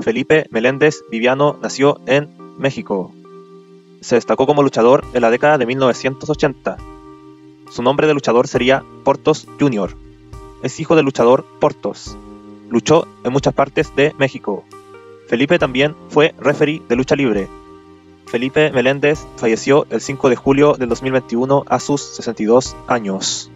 Felipe Meléndez Viviano nació en México. Se destacó como luchador en la década de 1980. Su nombre de luchador sería Portos Jr. Es hijo del luchador Portos. Luchó en muchas partes de México. Felipe también fue referee de lucha libre. Felipe Meléndez falleció el 5 de julio del 2021 a sus 62 años.